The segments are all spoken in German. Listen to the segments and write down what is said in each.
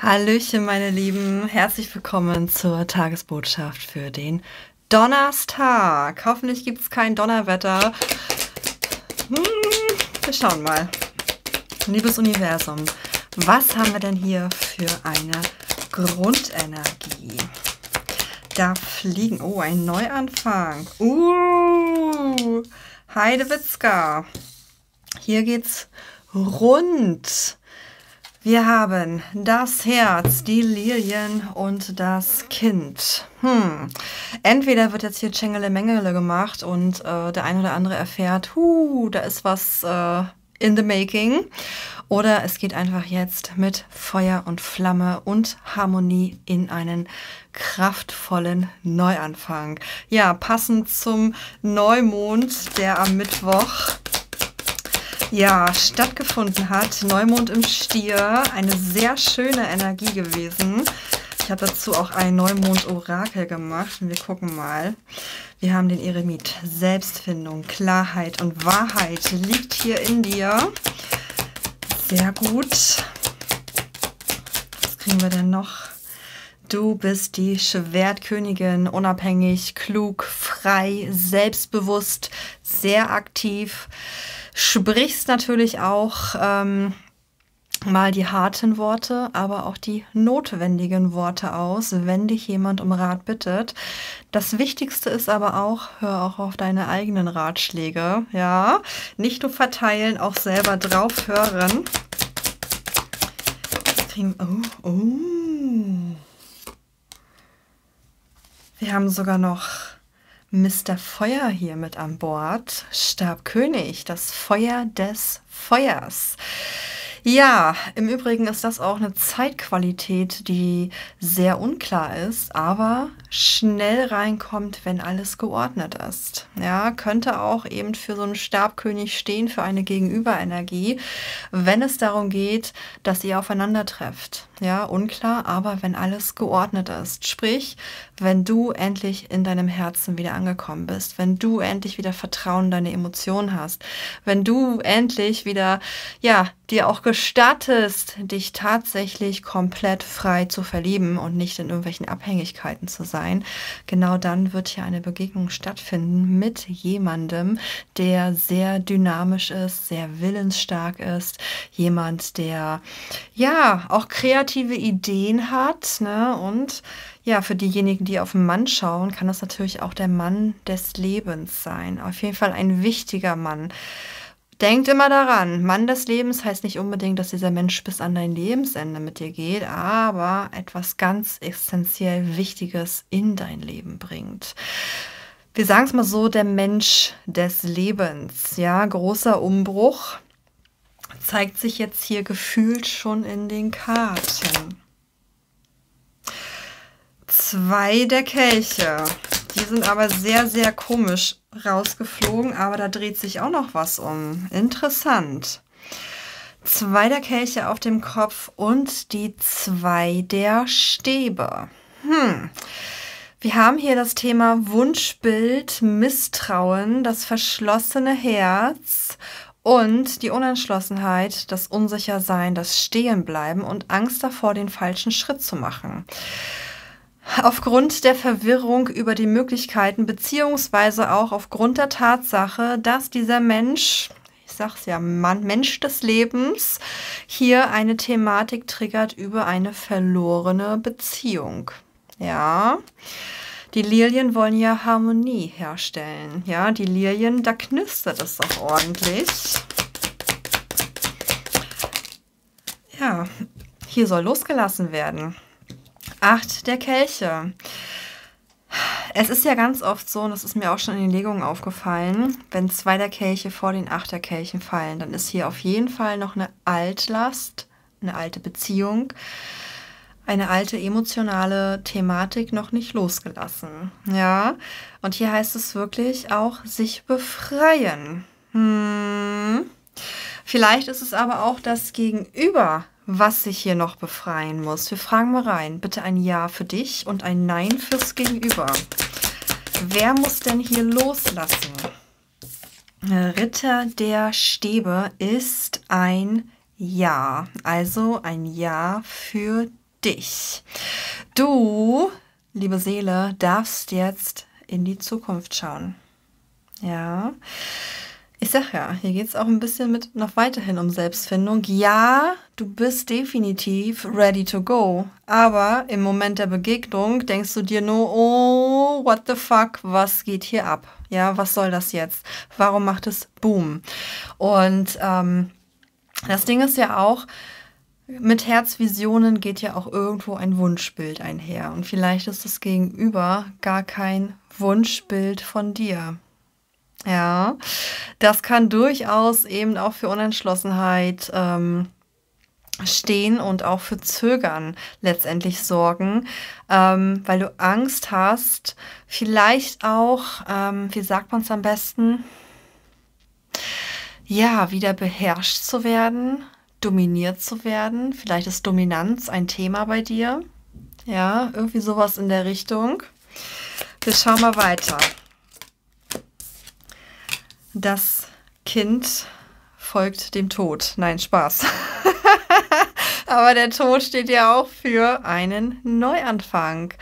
Hallöchen, meine Lieben. Herzlich willkommen zur Tagesbotschaft für den Donnerstag. Hoffentlich gibt es kein Donnerwetter. Hm, wir schauen mal. Liebes Universum, was haben wir denn hier für eine Grundenergie? Da fliegen. Oh, ein Neuanfang. Uh, Heidewitzka. Hier geht's rund. Wir haben das Herz, die Lilien und das Kind. Hm. Entweder wird jetzt hier Tschengele Mengele gemacht und äh, der ein oder andere erfährt, hu, da ist was äh, in the making. Oder es geht einfach jetzt mit Feuer und Flamme und Harmonie in einen kraftvollen Neuanfang. Ja, passend zum Neumond, der am Mittwoch ja, stattgefunden hat. Neumond im Stier, eine sehr schöne Energie gewesen. Ich habe dazu auch ein Neumond-Orakel gemacht und wir gucken mal. Wir haben den Eremit. Selbstfindung, Klarheit und Wahrheit liegt hier in dir. Sehr gut. Was kriegen wir denn noch? Du bist die Schwertkönigin, unabhängig, klug, frei, selbstbewusst, sehr aktiv sprichst natürlich auch ähm, mal die harten Worte, aber auch die notwendigen Worte aus, wenn dich jemand um Rat bittet. Das Wichtigste ist aber auch, hör auch auf deine eigenen Ratschläge, ja. Nicht nur verteilen, auch selber drauf hören. Oh, oh. Wir haben sogar noch Mr. Feuer hier mit an Bord. Stabkönig, das Feuer des Feuers. Ja, im Übrigen ist das auch eine Zeitqualität, die sehr unklar ist, aber schnell reinkommt, wenn alles geordnet ist. Ja, könnte auch eben für so einen Stabkönig stehen, für eine Gegenüberenergie, wenn es darum geht, dass ihr aufeinander trefft. Ja, unklar, aber wenn alles geordnet ist. Sprich, wenn du endlich in deinem Herzen wieder angekommen bist, wenn du endlich wieder Vertrauen in deine Emotionen hast, wenn du endlich wieder, ja, dir auch gestattest, dich tatsächlich komplett frei zu verlieben und nicht in irgendwelchen Abhängigkeiten zu sein, genau dann wird hier eine Begegnung stattfinden mit jemandem, der sehr dynamisch ist, sehr willensstark ist, jemand, der ja auch kreativ kreative Ideen hat. Ne? Und ja, für diejenigen, die auf den Mann schauen, kann das natürlich auch der Mann des Lebens sein. Auf jeden Fall ein wichtiger Mann. Denkt immer daran, Mann des Lebens heißt nicht unbedingt, dass dieser Mensch bis an dein Lebensende mit dir geht, aber etwas ganz essentiell Wichtiges in dein Leben bringt. Wir sagen es mal so, der Mensch des Lebens, ja, großer Umbruch, zeigt sich jetzt hier gefühlt schon in den Karten. Zwei der Kelche. Die sind aber sehr, sehr komisch rausgeflogen, aber da dreht sich auch noch was um. Interessant. Zwei der Kelche auf dem Kopf und die zwei der Stäbe. Hm. Wir haben hier das Thema Wunschbild, Misstrauen, das verschlossene Herz und die Unentschlossenheit, das Unsichersein, das Stehenbleiben und Angst davor, den falschen Schritt zu machen. Aufgrund der Verwirrung über die Möglichkeiten, beziehungsweise auch aufgrund der Tatsache, dass dieser Mensch, ich sag's ja, Mann, Mensch des Lebens, hier eine Thematik triggert über eine verlorene Beziehung. Ja. Die Lilien wollen ja Harmonie herstellen. Ja, die Lilien, da knistert es doch ordentlich. Ja, hier soll losgelassen werden. Acht der Kelche. Es ist ja ganz oft so, und das ist mir auch schon in den Legungen aufgefallen, wenn zwei der Kelche vor den acht der Kelchen fallen, dann ist hier auf jeden Fall noch eine Altlast, eine alte Beziehung eine alte emotionale Thematik noch nicht losgelassen. Ja, und hier heißt es wirklich auch sich befreien. Hm. Vielleicht ist es aber auch das Gegenüber, was sich hier noch befreien muss. Wir fragen mal rein. Bitte ein Ja für dich und ein Nein fürs Gegenüber. Wer muss denn hier loslassen? Ritter der Stäbe ist ein Ja. Also ein Ja für dich. Du, liebe Seele, darfst jetzt in die Zukunft schauen. Ja. Ich sag ja, hier geht es auch ein bisschen mit noch weiterhin um Selbstfindung. Ja, du bist definitiv ready to go. Aber im Moment der Begegnung denkst du dir nur, oh, what the fuck, was geht hier ab? Ja, was soll das jetzt? Warum macht es Boom? Und ähm, das Ding ist ja auch, mit Herzvisionen geht ja auch irgendwo ein Wunschbild einher. Und vielleicht ist das Gegenüber gar kein Wunschbild von dir. Ja, das kann durchaus eben auch für Unentschlossenheit ähm, stehen und auch für Zögern letztendlich sorgen, ähm, weil du Angst hast, vielleicht auch, ähm, wie sagt man es am besten, ja, wieder beherrscht zu werden, dominiert zu werden. Vielleicht ist Dominanz ein Thema bei dir. Ja, irgendwie sowas in der Richtung. Wir schauen mal weiter. Das Kind folgt dem Tod. Nein, Spaß. Aber der Tod steht ja auch für einen Neuanfang,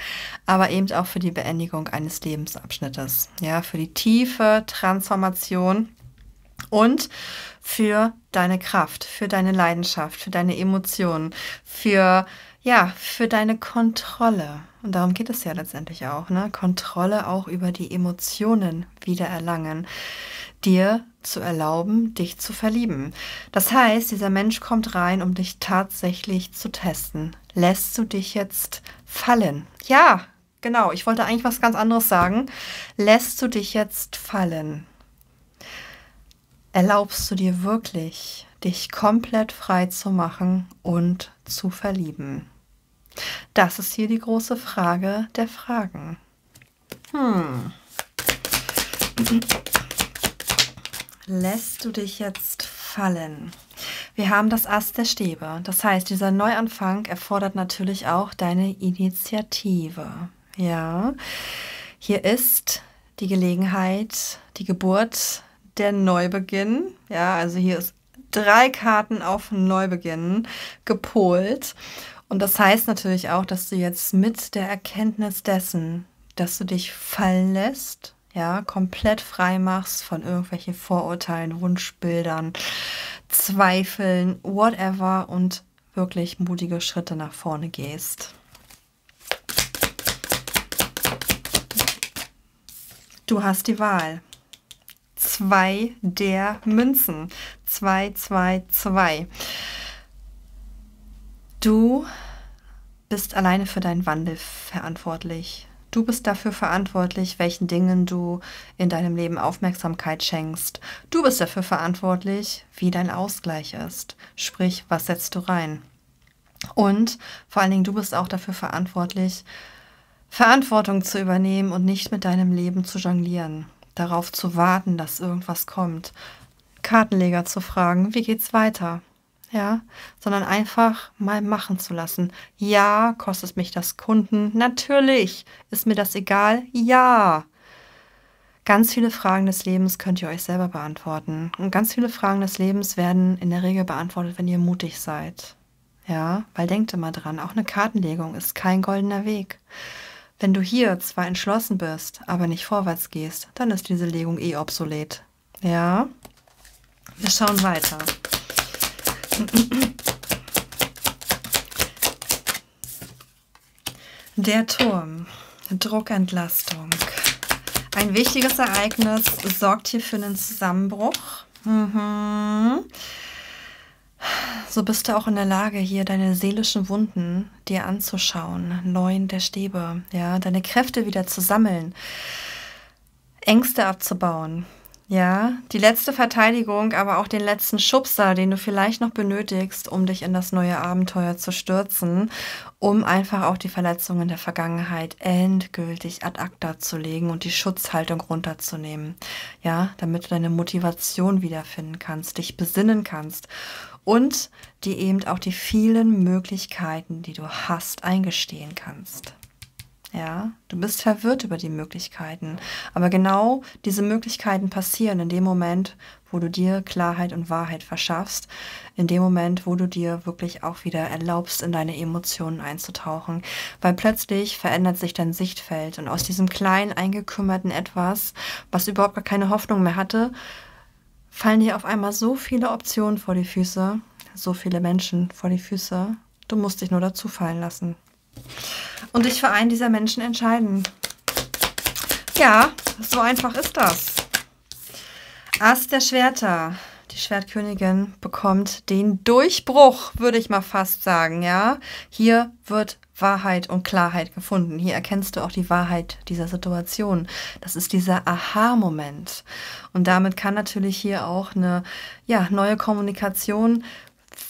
aber eben auch für die Beendigung eines Lebensabschnittes, ja, für die tiefe Transformation und für deine Kraft, für deine Leidenschaft, für deine Emotionen, für ja, für deine Kontrolle. Und darum geht es ja letztendlich auch, ne? Kontrolle auch über die Emotionen wieder erlangen dir zu erlauben, dich zu verlieben. Das heißt, dieser Mensch kommt rein, um dich tatsächlich zu testen. Lässt du dich jetzt fallen? Ja, genau. Ich wollte eigentlich was ganz anderes sagen. Lässt du dich jetzt fallen? Erlaubst du dir wirklich, dich komplett frei zu machen und zu verlieben? Das ist hier die große Frage der Fragen. Hm lässt du dich jetzt fallen? Wir haben das Ast der Stäbe. Das heißt, dieser Neuanfang erfordert natürlich auch deine Initiative. Ja, hier ist die Gelegenheit, die Geburt, der Neubeginn. Ja, also hier ist drei Karten auf Neubeginn gepolt. Und das heißt natürlich auch, dass du jetzt mit der Erkenntnis dessen, dass du dich fallen lässt, ja, komplett frei machst von irgendwelchen Vorurteilen, Wunschbildern, Zweifeln, whatever und wirklich mutige Schritte nach vorne gehst. Du hast die Wahl. Zwei der Münzen. Zwei, zwei, zwei. Du bist alleine für deinen Wandel verantwortlich. Du bist dafür verantwortlich, welchen Dingen du in deinem Leben Aufmerksamkeit schenkst. Du bist dafür verantwortlich, wie dein Ausgleich ist. Sprich, was setzt du rein? Und vor allen Dingen, du bist auch dafür verantwortlich, Verantwortung zu übernehmen und nicht mit deinem Leben zu jonglieren. Darauf zu warten, dass irgendwas kommt. Kartenleger zu fragen, wie geht's weiter? Ja, sondern einfach mal machen zu lassen. Ja, kostet mich das Kunden? Natürlich. Ist mir das egal? Ja. Ganz viele Fragen des Lebens könnt ihr euch selber beantworten. Und ganz viele Fragen des Lebens werden in der Regel beantwortet, wenn ihr mutig seid. Ja, weil denkt immer dran, auch eine Kartenlegung ist kein goldener Weg. Wenn du hier zwar entschlossen bist, aber nicht vorwärts gehst, dann ist diese Legung eh obsolet. Ja? Wir schauen weiter. Der Turm. Druckentlastung. Ein wichtiges Ereignis sorgt hier für einen Zusammenbruch. Mhm. So bist du auch in der Lage, hier deine seelischen Wunden dir anzuschauen. Neun der Stäbe. Ja, deine Kräfte wieder zu sammeln. Ängste abzubauen. Ja, die letzte Verteidigung, aber auch den letzten Schubser, den du vielleicht noch benötigst, um dich in das neue Abenteuer zu stürzen, um einfach auch die Verletzungen der Vergangenheit endgültig ad acta zu legen und die Schutzhaltung runterzunehmen. Ja, damit du deine Motivation wiederfinden kannst, dich besinnen kannst und dir eben auch die vielen Möglichkeiten, die du hast, eingestehen kannst. Ja, du bist verwirrt über die Möglichkeiten. Aber genau diese Möglichkeiten passieren in dem Moment, wo du dir Klarheit und Wahrheit verschaffst, in dem Moment, wo du dir wirklich auch wieder erlaubst, in deine Emotionen einzutauchen. Weil plötzlich verändert sich dein Sichtfeld und aus diesem kleinen, eingekümmerten Etwas, was überhaupt gar keine Hoffnung mehr hatte, fallen dir auf einmal so viele Optionen vor die Füße, so viele Menschen vor die Füße. Du musst dich nur dazu fallen lassen und dich für einen dieser Menschen entscheiden. Ja, so einfach ist das. Ass der Schwerter. Die Schwertkönigin bekommt den Durchbruch, würde ich mal fast sagen, ja. Hier wird Wahrheit und Klarheit gefunden. Hier erkennst du auch die Wahrheit dieser Situation. Das ist dieser Aha-Moment. Und damit kann natürlich hier auch eine ja, neue Kommunikation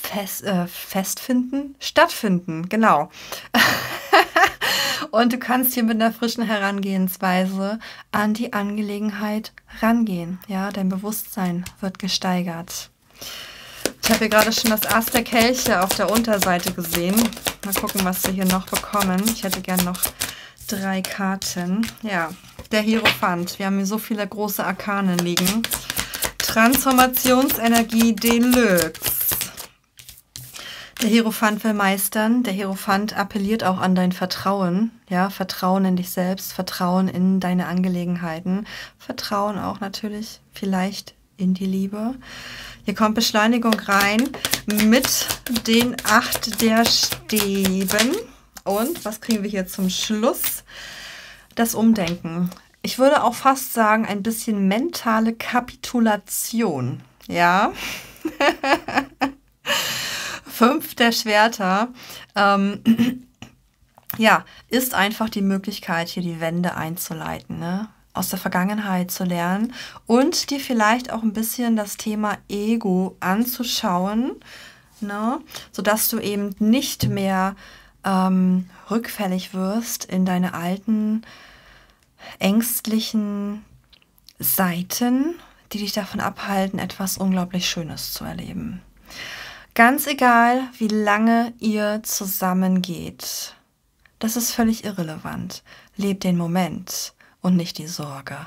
fest, äh, festfinden, stattfinden, genau. Und du kannst hier mit einer frischen Herangehensweise an die Angelegenheit rangehen. Ja, dein Bewusstsein wird gesteigert. Ich habe hier gerade schon das Ass der Kelche auf der Unterseite gesehen. Mal gucken, was wir hier noch bekommen. Ich hätte gern noch drei Karten. Ja, der Hierophant. Wir haben hier so viele große Arkanen liegen. Transformationsenergie Deluxe. Der Hierophant will meistern. Der Hierophant appelliert auch an dein Vertrauen. Ja, Vertrauen in dich selbst, Vertrauen in deine Angelegenheiten, Vertrauen auch natürlich vielleicht in die Liebe. Hier kommt Beschleunigung rein mit den acht der Stäben. Und was kriegen wir hier zum Schluss? Das Umdenken. Ich würde auch fast sagen, ein bisschen mentale Kapitulation. Ja. fünf der Schwerter, ähm, ja, ist einfach die Möglichkeit, hier die Wende einzuleiten, ne? aus der Vergangenheit zu lernen und dir vielleicht auch ein bisschen das Thema Ego anzuschauen, ne? sodass du eben nicht mehr ähm, rückfällig wirst in deine alten, ängstlichen Seiten, die dich davon abhalten, etwas unglaublich Schönes zu erleben. Ganz egal, wie lange ihr zusammengeht. Das ist völlig irrelevant. Lebt den Moment und nicht die Sorge.